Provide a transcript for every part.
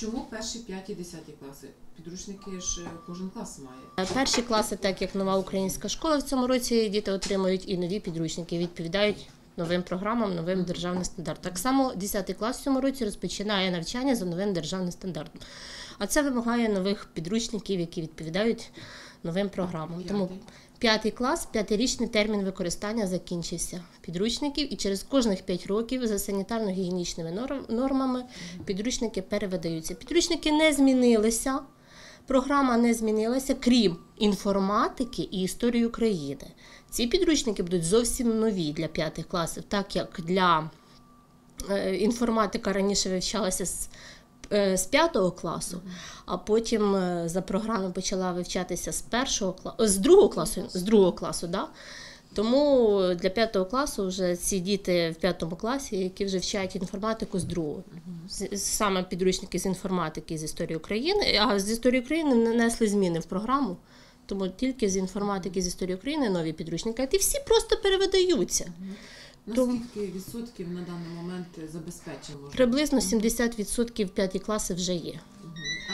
Чому перші, п'яті, десяті класи? Підручники ж е, кожен клас має. Перші класи, так як нова українська школа в цьому році, діти отримують і нові підручники, відповідають новим програмам, новим державним стандартам. Так само 10 клас в цьому році розпочинає навчання за новим державним стандартом. А це вимагає нових підручників, які відповідають новим програмам. Тому П'ятий. клас, п'ятирічний термін використання закінчився підручників, і через кожних 5 років за санітарно-гігієнічними норм- нормами підручники перевидаються. Підручники не змінилися. Програма не змінилася, крім інформатики і історії України. Ці підручники будуть зовсім нові для п'ятих класів, так як для е, інформатика раніше вивчалася з, е, з п'ятого класу, а потім е, за програмою почала вивчатися з першого класу, з другого класу, з другого класу, да? Тому для п'ятого класу вже ці діти в п'ятому класі, які вже вчать інформатику з другого. Саме підручники з інформатики з історії України, а з історії України нанесли зміни в програму. Тому тільки з інформатики з історії України нові підручники, а ті всі просто перевидаються. Наскільки відсотків на даний момент забезпечено? Приблизно 70% п'яті класи вже є.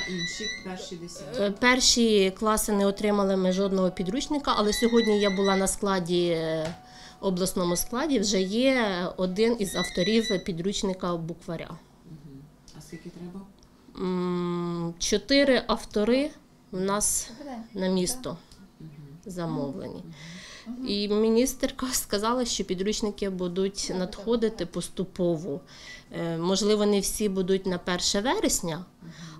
А інші перші, десяті? Е, Перші класи не отримали ми жодного підручника, але сьогодні я була на складі е, обласному складі. Вже є один із авторів підручника букваря. А скільки треба? Чотири автори в нас на місто замовлені. І міністерка сказала, що підручники будуть надходити поступово. Е, Можливо, не всі будуть на 1 вересня,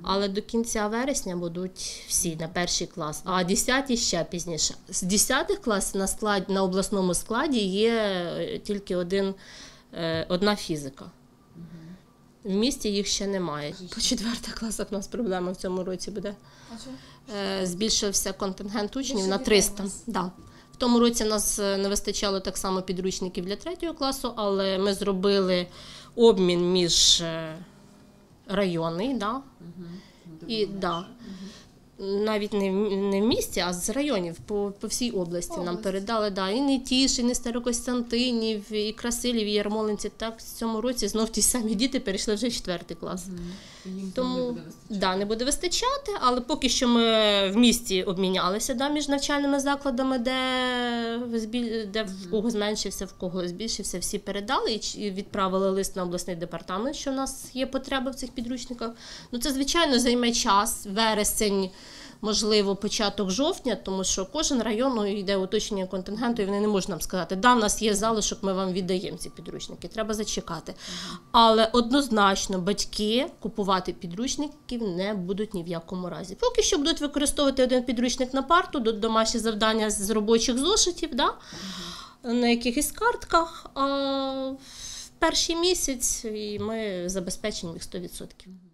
але до кінця вересня будуть всі на перший клас, а 10 ще пізніше. З 10 класів на склад, на обласному складі є е, тільки один, е, одна фізика. В місті їх ще немає. По четвертих класах у нас проблема в цьому році буде. Збільшився контингент учнів на 300. Да. Тому році нас е, не вистачало так само підручників для третього класу, але ми зробили обмін між е, районний, да. Ну, і да. да, навіть не, в- не в місті, а з районів по, по всій області нам Область. передали. Да, і Нетіш, і Старокостянтинів, і Красилів, і Ярмолинці. Так, в цьому році знов ті самі діти перейшли вже в четвертий клас. Їм Тому не буде вистачати. да, не буде вистачати, але поки що ми в місті обмінялися да, між навчальними закладами, де, де в кого зменшився, в кого збільшився, всі передали і відправили лист на обласний департамент, що в нас є потреба в цих підручниках. Ну це звичайно займе час, вересень. Можливо, початок жовтня, тому що кожен район ну, йде уточнення контингенту, і вони не можуть нам сказати, да, в нас є залишок, ми вам віддаємо ці підручники. Треба зачекати. Але однозначно батьки купувати підручників не будуть ні в якому разі. Поки що будуть використовувати один підручник на парту, до- домашні завдання з робочих зошитів, да? на якихось картках. А перший місяць і ми забезпечені їх 100%.